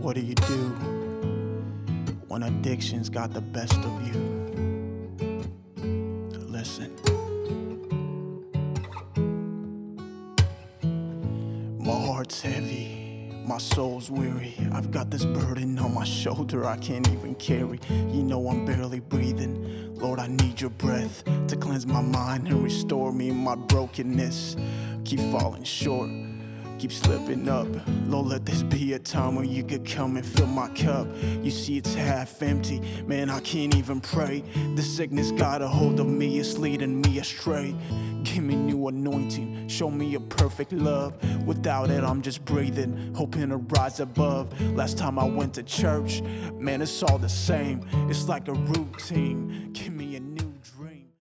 What do you do when addiction's got the best of you? Listen. My heart's heavy, my soul's weary. I've got this burden on my shoulder I can't even carry. You know I'm barely breathing. Lord, I need your breath to cleanse my mind and restore me in my brokenness. Keep falling short keep slipping up. Lord, let this be a time where you could come and fill my cup. You see, it's half empty, man, I can't even pray. The sickness got a hold of me, it's leading me astray. Give me new anointing, show me your perfect love. Without it, I'm just breathing, hoping to rise above. Last time I went to church, man, it's all the same. It's like a routine. Give